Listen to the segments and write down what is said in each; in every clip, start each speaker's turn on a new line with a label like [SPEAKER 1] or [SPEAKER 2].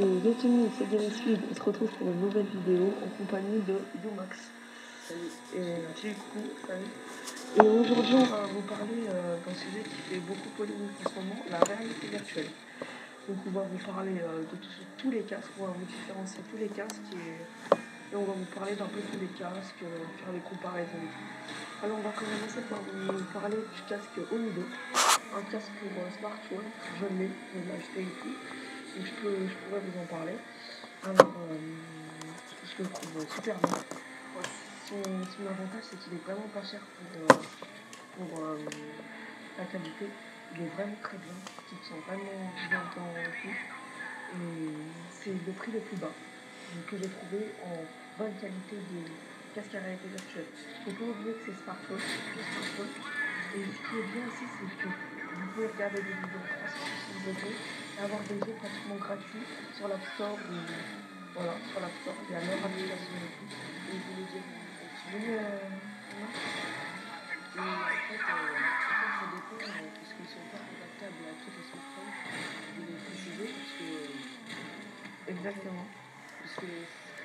[SPEAKER 1] Et bienvenue, c'est Games Speed. On se retrouve pour une nouvelle vidéo en compagnie de Yomax.
[SPEAKER 2] Salut.
[SPEAKER 1] Et du coup, salut. Et aujourd'hui, on va vous parler euh, d'un sujet qui fait beaucoup polémique en ce moment, la réalité virtuelle. Donc, on va vous parler euh, de tous- tous les casques, on va vous différencier tous les casques et, et on va vous parler d'un peu tous les casques, euh, faire les comparaisons et tout. Alors, on va commencer par vous parler du casque Omido, un casque pour euh, smartphone. Je l'ai, je l'ai acheté et tout. Je, pourrais vous en parler. Alors, euh, je le trouve super. Ouais, Son, avantage, c'est qu'il est vraiment pas cher pour, euh, euh, la qualité. Il est vraiment très bien. Te sens vraiment bien dans le tout. Et c'est le prix le plus bas que j'ai trouvé en bonne qualité de casque à réalité virtuelle. Faut pas oublier que c'est smartphone. Et ce qui est bien aussi, c'est que vous pouvez regarder des vidéos en 360 degrés avoir des jeux pratiquement gratuits sur l'App Store ou voilà, sur l'App Store. Il y a leur application et tout.
[SPEAKER 2] Et je voulais dire un petit
[SPEAKER 1] Tu veux, euh,
[SPEAKER 2] Et en fait, euh, en fait, ça dépend, euh, parce qu'ils sont pas adaptables à tous les smartphones. Je voulais préciser parce que,
[SPEAKER 1] Exactement.
[SPEAKER 2] parce que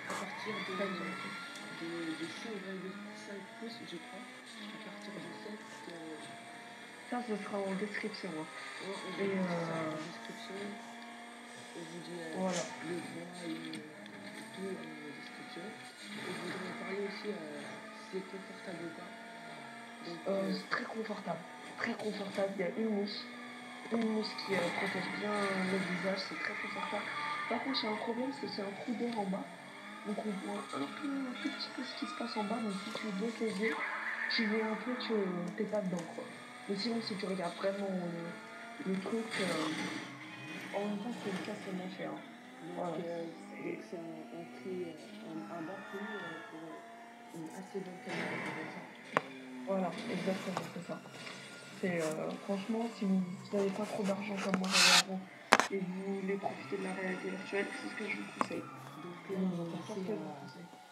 [SPEAKER 2] à partir de, de, de 5,5 pouces, je crois, à partir de 7, euh,
[SPEAKER 1] Ça, ce sera en description. hein. Et,
[SPEAKER 2] vous
[SPEAKER 1] euh,
[SPEAKER 2] en description. On vous euh,
[SPEAKER 1] Voilà.
[SPEAKER 2] le poids et tout en description. Et je voudrais en parler aussi euh, si c'est confortable ou pas.
[SPEAKER 1] Euh,
[SPEAKER 2] euh,
[SPEAKER 1] c'est très confortable. Très confortable. Il y a une mousse. Une mousse qui euh, protège bien le visage. C'est très confortable. Par contre, j'ai un problème, c'est a un trou d'air en bas. Donc on voit un, peu, un tout petit peu ce qui se passe en bas. Donc si tu les yeux, tu vois un peu que t'es pas dedans. Quoi. Mais sinon, si tu regardes vraiment le, le truc, euh, en même temps, c'est le casque moins cher.
[SPEAKER 2] Donc,
[SPEAKER 1] Voilà.
[SPEAKER 2] euh, c'est un, un prix, euh, un, bas prix euh, pour une assez bonne qualité.
[SPEAKER 1] Voilà, exactement, c'est ça. C'est euh, franchement, si vous n'avez pas trop d'argent comme moi j'avais avant et que vous voulez profiter de la réalité virtuelle, c'est ce que je vous conseille.
[SPEAKER 2] Donc
[SPEAKER 1] on va passer à-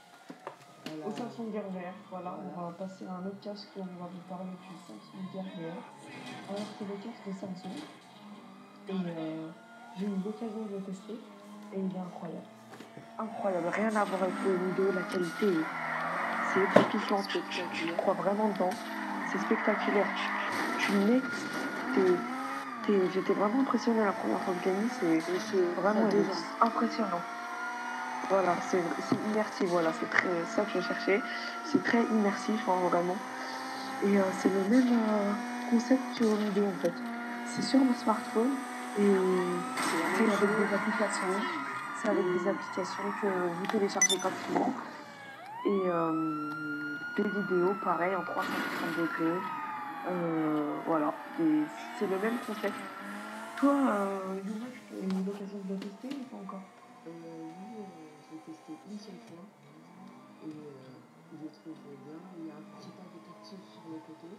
[SPEAKER 1] Au Samsung Gear VR, voilà, on va passer à un autre casque où on va vous parler du Samsung VR. Alors c'est le casque de Samsung. Et euh, j'ai eu l'occasion de le tester et il est incroyable. Incroyable, rien à voir avec le vidéo, la qualité est- c'est époustouflant, tu, tu, crois vraiment dedans, c'est spectaculaire. Tu, tu le mets, t'es- j'étais vraiment impressionné la première fois que je l'ai mis, c'est vraiment impressionnant. Voilà, c'est immersif, voilà, c'est très ça que je cherchais. C'est très immersif, hein, vraiment. Et euh, c'est le même euh, concept que au vidéo en fait. C'est sur le smartphone et c'est avec des applications. C'est avec des applications que vous téléchargez gratuitement. Et euh, des vidéos, pareil, en 360 degrés. Voilà, c'est le même concept. Toi, euh, tu as eu l'occasion de le tester ou pas encore?
[SPEAKER 2] Oui, euh, l'ai testé une seule fois et euh, je trouve bien. Il y a un petit tactile sur le côté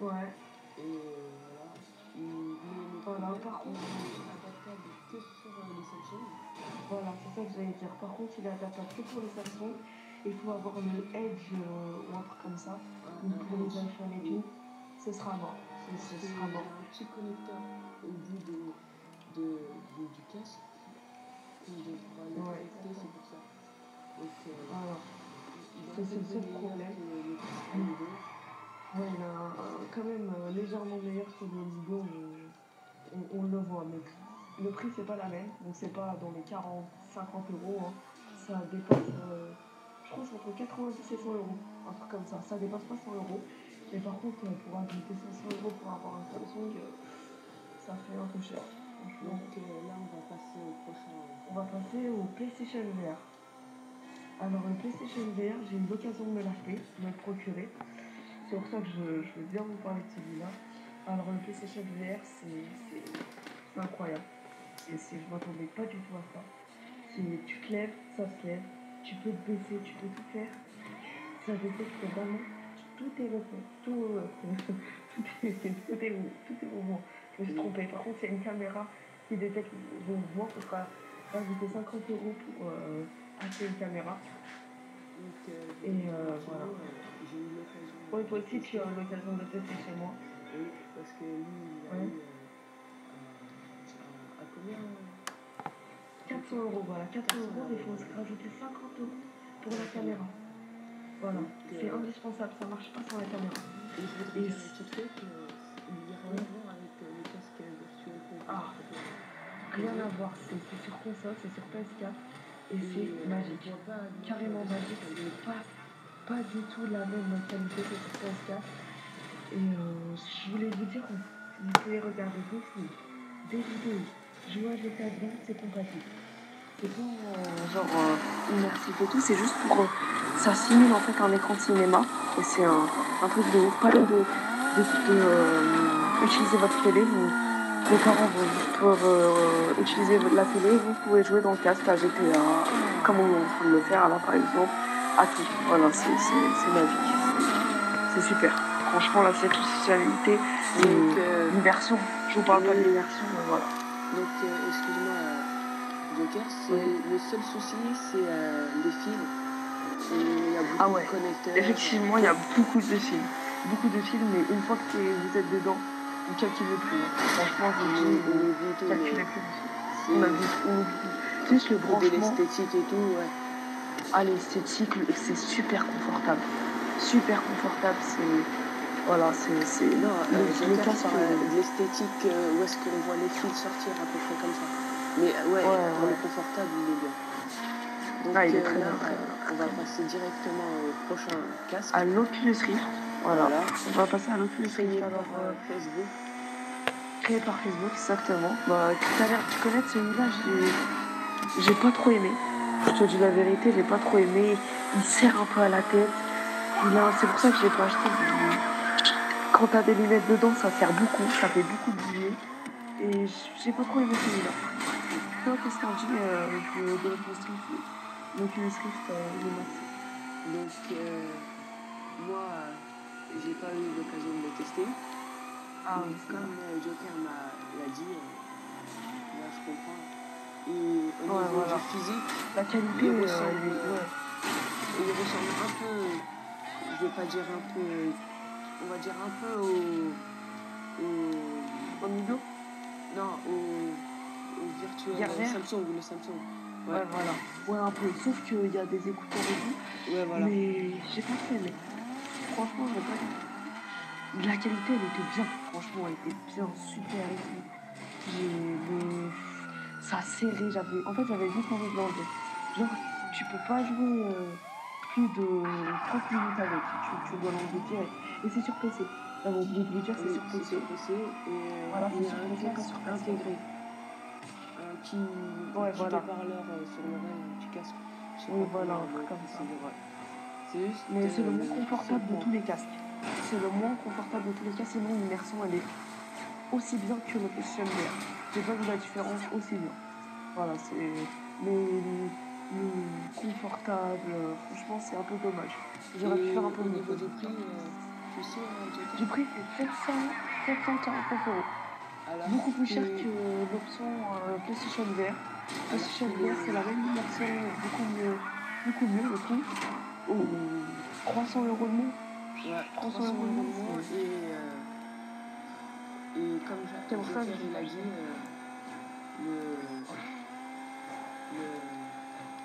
[SPEAKER 1] Ouais.
[SPEAKER 2] et euh, voilà. Mais
[SPEAKER 1] Voilà, par contre-
[SPEAKER 2] il est adaptable que sur euh, les Samsung.
[SPEAKER 1] Voilà, c'est ça que j'allais dire. Par contre, il est adaptable que pour les Samsung. Il faut avoir le Edge euh, ou un truc comme ça.
[SPEAKER 2] Un-
[SPEAKER 1] Donc pour les iPhones et tout, ce sera mort. Ce, sera
[SPEAKER 2] a
[SPEAKER 1] mort.
[SPEAKER 2] un petit connecteur au bout de, de, de- du casque qui devra le
[SPEAKER 1] Ouais.
[SPEAKER 2] connecter, c'est pour ça. Donc, euh, il
[SPEAKER 1] C'est-
[SPEAKER 2] est
[SPEAKER 1] c'est le seul problème.
[SPEAKER 2] que le.
[SPEAKER 1] Ouais, il a un- quand même euh, légèrement meilleur que le Ligo, on, le voit. Mais le prix, c'est pas la même. Donc c'est pas dans les 40, 50 euros. hein. Ça dépasse, euh, je pense, entre 90 et 100 euros. Un truc comme ça. Ça dépasse pas 100 euros. Mais par contre, pour ajouter 500 euros pour avoir un Samsung, ça fait un peu cher.
[SPEAKER 2] Donc là, on va passer au prochain.
[SPEAKER 1] On va passer au PlayStation VR. Alors le PlayStation VR, j'ai eu l'occasion de me l'acheter, de me le procurer. C'est pour ça que je, veux bien vous parler de celui-là. Alors le PlayStation VR, c'est incroyable. Et je m'attendais pas du tout à ça. Tu te lèves, ça se lève. Tu peux te baisser, tu peux tout faire. Ça détecte vraiment. Tout est refait. Tout, euh, tout, est, tout, est, tout est mouvement. Je me suis trompée. Par contre, il y a une caméra qui détecte le mouvement. Il faudra rajouter 50 euros pour euh, acheter une caméra.
[SPEAKER 2] Donc, euh,
[SPEAKER 1] Et,
[SPEAKER 2] donc,
[SPEAKER 1] euh, voilà. Oui, toi aussi, tu as l'occasion de tester chez moi.
[SPEAKER 2] Oui, parce que lui, il a
[SPEAKER 1] Ouais.
[SPEAKER 2] eu. à, combien?
[SPEAKER 1] 400 euros, voilà, 400 euros, il faut rajouter 50 euros pour la caméra. Voilà, c'est indispensable, ça marche pas sans la caméra.
[SPEAKER 2] Et tout de suite qu'il n'y a rien à voir avec euh, le casque virtuel qu'on
[SPEAKER 1] Ah. Rien à voir, c'est sur console, c'est sur PS4 et c'est magique. Carrément magique, c'est pas, pas du tout la même qualité que sur PS4. Et euh, je voulais vous dire, vous pouvez regarder des films, des vidéos, jouer à GTA Game, c'est compatible. C'est pas euh, genre euh, immersif tout, c'est juste pour. euh, ça simule en fait un écran de cinéma et c'est un, un truc de. Pas de, de, de, de, utiliser votre télé, vous, les parents vont euh, utiliser la télé, vous pouvez jouer dans le casque à GTA, comme on est en train de le faire là par exemple, à tout. Voilà, c'est c'est- c'est magique. C'est- C'est super. Franchement, la fonctionnalité,
[SPEAKER 2] Donc, euh,
[SPEAKER 1] l'immersion. Je vous parle pas de l'immersion, mais voilà.
[SPEAKER 2] Donc, euh, excuse-moi, euh, Joker, c'est
[SPEAKER 1] Oui.
[SPEAKER 2] le seul souci, c'est euh, les fils. Il y a beaucoup
[SPEAKER 1] Ah ouais.
[SPEAKER 2] de connecteurs.
[SPEAKER 1] Effectivement, il y a beaucoup de films. Beaucoup de films, mais une fois que vous êtes dedans, vous calculez plus. Franchement, vous
[SPEAKER 2] tout,
[SPEAKER 1] calculez plus. On a. Juste le
[SPEAKER 2] de
[SPEAKER 1] branchement.
[SPEAKER 2] l'esthétique et tout, ouais.
[SPEAKER 1] Ah, l'esthétique, le- c'est super confortable. Super confortable, c'est. Voilà, c'est. le,
[SPEAKER 2] euh,
[SPEAKER 1] le casque.
[SPEAKER 2] par euh, de l'esthétique, euh, où est-ce qu'on voit les fils sortir à peu près comme ça. Mais ouais,
[SPEAKER 1] Ouais, ouais.
[SPEAKER 2] le confortable, il est bien. Donc
[SPEAKER 1] Ah, il est
[SPEAKER 2] euh,
[SPEAKER 1] très
[SPEAKER 2] là,
[SPEAKER 1] bien,
[SPEAKER 2] on va passer directement au prochain casque.
[SPEAKER 1] À l'Oculus Rift. Voilà. On va passer à
[SPEAKER 2] par
[SPEAKER 1] Alors, euh,
[SPEAKER 2] euh, Facebook.
[SPEAKER 1] créé par Facebook, exactement. Bah, tu connaître celui-là, j'ai, pas trop aimé. Je te dis la vérité, j'ai pas trop aimé. Il serre un peu à la tête. C'est pour ça que je pas acheté. Quand t'as des lunettes dedans, ça sert beaucoup, ça fait beaucoup bouger. Et j'ai pas trop aimé celui-là. Toi, qu'est-ce qu'on dit euh, de, de l'Oculus Rift L'Oculus Rift, euh, il est merci.
[SPEAKER 2] Donc, euh, moi, euh, j'ai pas eu l'occasion de le tester.
[SPEAKER 1] Ah
[SPEAKER 2] Mais comme euh, Joker m'a l'a dit, euh, là je comprends. Et au
[SPEAKER 1] Ouais,
[SPEAKER 2] niveau
[SPEAKER 1] voilà.
[SPEAKER 2] du physique,
[SPEAKER 1] La qualité,
[SPEAKER 2] Il
[SPEAKER 1] euh,
[SPEAKER 2] ressemble,
[SPEAKER 1] ouais.
[SPEAKER 2] il ressemble un peu, je vais pas dire un peu, on va dire un peu au. au
[SPEAKER 1] Au milieu
[SPEAKER 2] non, au, au virtuel euh, Samsung, le Samsung.
[SPEAKER 1] Ouais,
[SPEAKER 2] Ouais,
[SPEAKER 1] voilà. Ouais, un peu. Sauf qu'il y a des écouteurs et tout.
[SPEAKER 2] ouais voilà.
[SPEAKER 1] Mais j'ai pas trop aimé. Franchement, j'ai pas. La qualité, elle était bien. Franchement, elle était bien, super et tout. J'ai. mais Ça serré, j'avais. En fait, j'avais vite envie de l'enlever. Genre, tu peux pas jouer euh, plus de 30 minutes avec. Tu, tu dois l'enlever direct. Et c'est sur PC. J'avais oublié de vous dire, c'est
[SPEAKER 2] Oui,
[SPEAKER 1] sur PC.
[SPEAKER 2] sur PC et euh,
[SPEAKER 1] Voilà, c'est
[SPEAKER 2] a
[SPEAKER 1] sur
[SPEAKER 2] un
[SPEAKER 1] PC, pas
[SPEAKER 2] casque
[SPEAKER 1] sur PC.
[SPEAKER 2] intégré. Petit,
[SPEAKER 1] Ouais,
[SPEAKER 2] petit
[SPEAKER 1] voilà.
[SPEAKER 2] haut-parleur euh, sur l'oreille, un petit casque. Je sais
[SPEAKER 1] Oui, voilà, un truc
[SPEAKER 2] le
[SPEAKER 1] comme ça.
[SPEAKER 2] ouais. C'est juste.
[SPEAKER 1] Mais c'est le
[SPEAKER 2] euh,
[SPEAKER 1] moins confortable de tous les casques. C'est le moins confortable de tous les cas, sinon l'immersion elle est aussi bien que le PlayStation VR. J'ai pas vu la différence aussi bien. Voilà, c'est. Mais le, le confortable, euh, franchement, c'est un peu dommage. J'aurais pu faire un peu
[SPEAKER 2] au niveau du prix, euh, tu sais,
[SPEAKER 1] prix, c'est 700, 749 euros.
[SPEAKER 2] Alors
[SPEAKER 1] Beaucoup plus cher
[SPEAKER 2] que-
[SPEAKER 1] l'option euh, PlayStation VR. PlayStation VR, c'est la même immersion, beaucoup mieux, beaucoup mieux le coup. Oh, 300 euros de moins.
[SPEAKER 2] Ouais,
[SPEAKER 1] 300
[SPEAKER 2] 300
[SPEAKER 1] euros de moins,
[SPEAKER 2] et, euh, et comme Jacques
[SPEAKER 1] pour ça
[SPEAKER 2] il a dit, euh, le, le,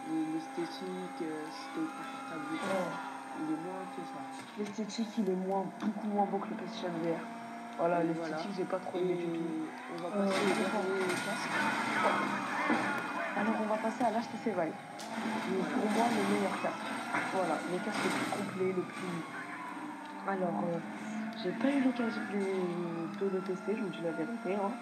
[SPEAKER 2] le- l'esthétique, euh, c'était confortable ou pas, il est moins que ça.
[SPEAKER 1] L'esthétique, il est moins, beaucoup moins beau que le PlayStation VR. Voilà, l'esthétique,
[SPEAKER 2] voilà.
[SPEAKER 1] j'ai pas trop aimé du tout.
[SPEAKER 2] on va
[SPEAKER 1] Euh,
[SPEAKER 2] passer au
[SPEAKER 1] d'accord.
[SPEAKER 2] dernier casque.
[SPEAKER 1] Alors, on va passer à l'HTC Vive. Mais pour moi, le meilleur casque. Voilà, le casque le plus complet, le plus. Alors, euh, j'ai pas eu l'occasion de, le tester, je vous dis la vérité. hein.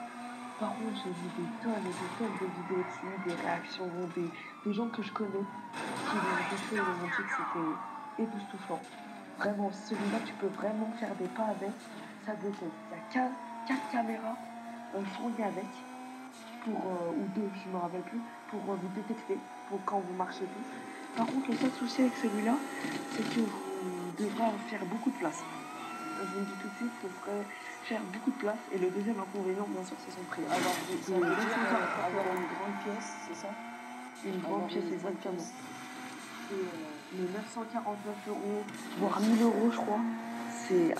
[SPEAKER 1] Par contre, j'ai vu des tonnes et des tonnes de vidéos dessus, des réactions, des, des gens que je connais qui l'ont testé et m'ont dit que c'était époustouflant. Vraiment, celui-là, tu peux vraiment faire des pas avec, ça déteste. Il y a quatre, quatre caméras fournies avec, pour, euh, ou deux, je me rappelle plus, pour euh, vous détecter, pour quand vous marchez plus. Par contre, le seul souci avec celui-là, c'est que vous devrez faire beaucoup de place. Je vous le dis tout de suite, vous devrez faire beaucoup de place. Et le deuxième inconvénient, bien sûr, c'est son prix.
[SPEAKER 2] Alors,
[SPEAKER 1] le
[SPEAKER 2] dire
[SPEAKER 1] 249
[SPEAKER 2] euh, avoir une grande pièce, c'est ça
[SPEAKER 1] Une grande pièce, exactement.
[SPEAKER 2] euh,
[SPEAKER 1] Les 949 euros, voire 1000 euros, je crois, c'est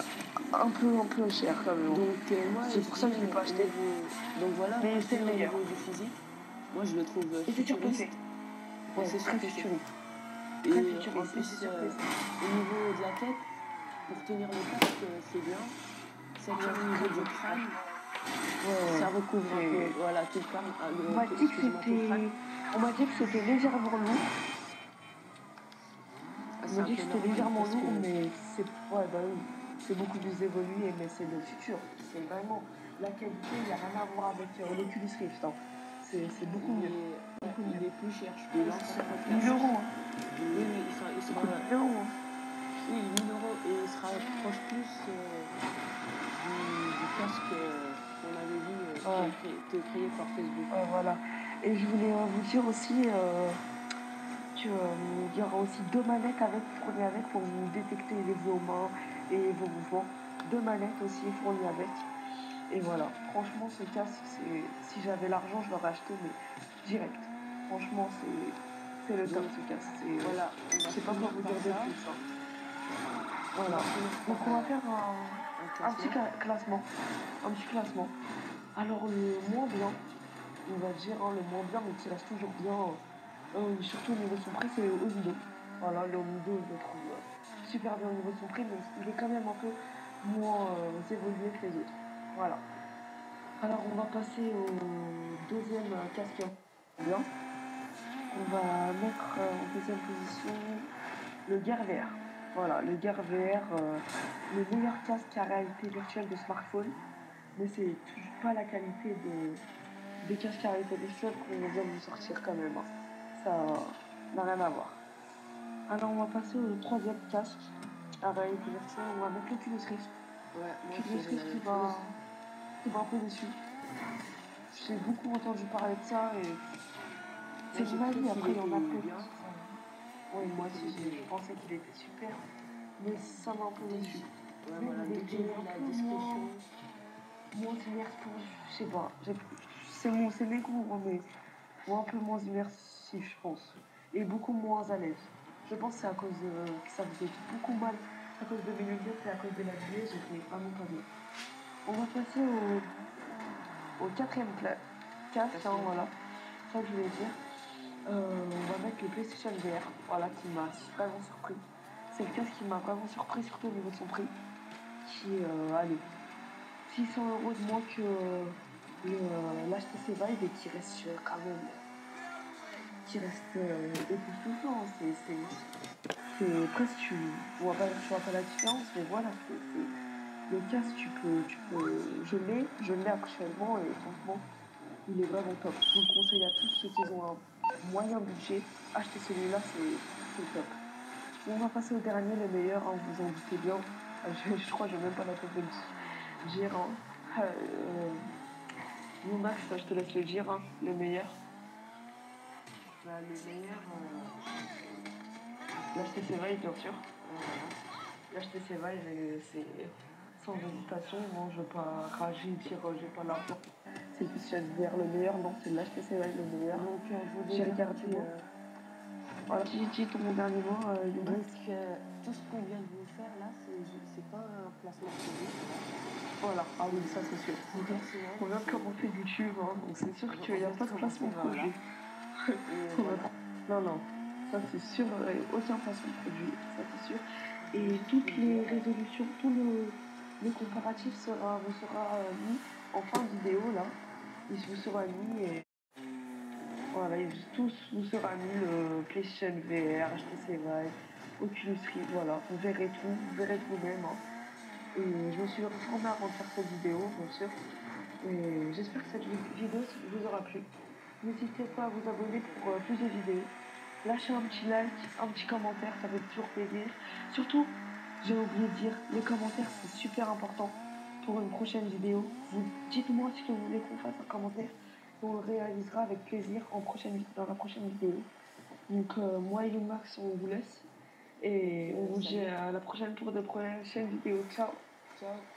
[SPEAKER 1] un peu, un peu cher quand même.
[SPEAKER 2] Donc, euh,
[SPEAKER 1] C'est pour ça que je l'ai
[SPEAKER 2] dis,
[SPEAKER 1] pas acheté.
[SPEAKER 2] niveau- Donc voilà,
[SPEAKER 1] Mais c'est le meilleur.
[SPEAKER 2] niveau du physique. Moi, je le trouve
[SPEAKER 1] Et c'est sur PC.
[SPEAKER 2] futuriste.
[SPEAKER 1] Ouais,
[SPEAKER 2] c'est
[SPEAKER 1] très futuriste.
[SPEAKER 2] Et
[SPEAKER 1] Très
[SPEAKER 2] euh,
[SPEAKER 1] futuriste,
[SPEAKER 2] en plus,
[SPEAKER 1] c'est
[SPEAKER 2] euh, au niveau de la tête, pour tenir le casque, euh, c'est bien. Ça tient au niveau du crâne.
[SPEAKER 1] Ouais.
[SPEAKER 2] Ça recouvre un peu, voilà, tout le crâne. ah, le-
[SPEAKER 1] On m'a dit que c'était. On m'a dit que c'était légèrement lourd.
[SPEAKER 2] Ah,
[SPEAKER 1] On
[SPEAKER 2] c'est
[SPEAKER 1] m'a dit que c'était légèrement lourd, mais c'est ouais, bah oui. c'est beaucoup plus évolué, mais c'est le futur. C'est vraiment la qualité, il n'y a rien à voir avec euh, l'Oculus Rift. hein. C'est c'est beaucoup
[SPEAKER 2] Il
[SPEAKER 1] mieux.
[SPEAKER 2] est,
[SPEAKER 1] Beaucoup
[SPEAKER 2] il est plus cher, je pense. L'ancien
[SPEAKER 1] 1000
[SPEAKER 2] casque.
[SPEAKER 1] euros, hein.
[SPEAKER 2] Oui, oui, il sera, il sera,
[SPEAKER 1] 1000 euros.
[SPEAKER 2] oui, 1000 euros et il sera proche plus euh, du, du casque qu'on avait vu euh, qui
[SPEAKER 1] Ouais.
[SPEAKER 2] qui est créé par Facebook.
[SPEAKER 1] Ouais, voilà. Et je voulais euh, vous dire aussi euh, qu'il y aura aussi deux manettes avec, fournies avec pour vous détecter les vos mains et vos mouvements. Deux manettes aussi fournies avec. Et voilà, franchement, ce casque, c'est- si j'avais l'argent, je l'aurais acheté, mais direct. Franchement, c'est c'est le ce casque. C'est-
[SPEAKER 2] Voilà,
[SPEAKER 1] Je sais pas quoi vous dire de plus. Voilà. Donc on va faire un, petit
[SPEAKER 2] classement.
[SPEAKER 1] cla- classement. Un petit classement. Alors le moins bien, on va dire hein, le moins bien, mais qui reste toujours bien, euh, surtout au niveau de son prix, c'est le Omido. Voilà, le Omido, je le trouve euh, super bien au niveau de son prix, mais il est quand même un peu moins euh, évolué que les autres. Voilà. Alors on va passer au deuxième euh, casque bien. On va mettre euh, en deuxième position le Gear VR. Voilà, le Gear VR, euh, le meilleur casque à réalité virtuelle de smartphone, mais c'est toujours pas la qualité de, des casques à réalité virtuelle qu'on vient de sortir quand même. hein. Ça n'a rien à voir. Alors on va passer au troisième casque à réalité virtuelle, on va mettre l'Oculus Rift.
[SPEAKER 2] Ouais, moi,
[SPEAKER 1] L'Oculus
[SPEAKER 2] c'est
[SPEAKER 1] Rift qui va un peu déçu. J'ai beaucoup entendu parler de ça et c'est avis, après il y en a
[SPEAKER 2] bien.
[SPEAKER 1] sont- Oui, moi aussi je pensais qu'il était super, mais ça m'a un peu
[SPEAKER 2] voilà,
[SPEAKER 1] il était
[SPEAKER 2] la description,
[SPEAKER 1] moins immersif, je sais pas, c'est mon, c'est mes goûts, hein, mais moi un peu moins immersif, je pense, et beaucoup moins à l'aise. Je pense que c'est à cause de, que ça faisait beaucoup mal. À cause de mes lunettes et à cause de la nuée, j'étais vraiment pas bien. On va passer au, au quatrième casque, hein, voilà, ça je voulais dire. Euh, on va mettre le PlayStation VR, voilà, qui m'a vraiment surpris. C'est le casque qui m'a vraiment surpris, surtout au niveau de son prix, qui, euh, allez, 600 euros de moins que euh, l'HTC Vive et qui reste euh, quand même qui reste époustouflant. C'est, presque tu vois pas, tu vois pas la différence, mais voilà, c'est- le casque tu peux, tu peux, je l'ai, je l'ai actuellement et franchement il est vraiment top. Je vous le conseille à tous ceux qui ont un moyen budget, achetez celui-là, c'est, top. On va passer au dernier, le meilleur, hein, vous en doutez bien. Euh, Je, je crois que j'ai même pas la tête de le dire. Max, je te laisse le dire, hein, le meilleur.
[SPEAKER 2] bah, le meilleur, euh,
[SPEAKER 1] L'HTC Vive, bien sûr.
[SPEAKER 2] euh.
[SPEAKER 1] L'HTC Vive, c'est sans hésitation. Non, je veux pas rager dire euh, j'ai pas l'argent. C'est plus VR le meilleur. Non, c'est l'HTC Vive le meilleur.
[SPEAKER 2] Donc, euh, je vous
[SPEAKER 1] J'ai regardé. euh, Voilà, j'ai dit ton dernier mot, euh,
[SPEAKER 2] donc, euh, tout ce qu'on vient de vous faire là, c'est pas un placement produit.
[SPEAKER 1] Voilà, ah oui, ça c'est sûr. On vient de commencer YouTube, hein, donc c'est sûr qu'il n'y a pas de placement produit.
[SPEAKER 2] Voilà.
[SPEAKER 1] Non, non, ça c'est sûr, euh, aucun placement de produit, ça c'est sûr. Et toutes les résolutions, tout le, le comparatif sera, vous sera euh, mis en fin de vidéo là. Il vous sera mis et voilà, il tous vous sera mis le PlayStation VR, HTC Vive, Oculus Rift, voilà, vous verrez tout, vous verrez vous-même. hein. Et je me suis retournée avant de faire cette vidéo, bien sûr. Et j'espère que cette vi- vidéo vous aura plu. N'hésitez pas à vous abonner pour euh, plus de vidéos. Lâchez un petit like, un petit commentaire, ça fait toujours plaisir. Surtout, j'ai oublié de dire, les commentaires c'est super important pour une prochaine vidéo. Vous dites-moi ce que vous voulez qu'on fasse en commentaire. On le réalisera avec plaisir en prochaine, dans la prochaine vidéo. Donc euh, moi et Max, on vous laisse. Et on vous dit à la prochaine pour de prochaines vidéos. Ciao
[SPEAKER 2] Ciao.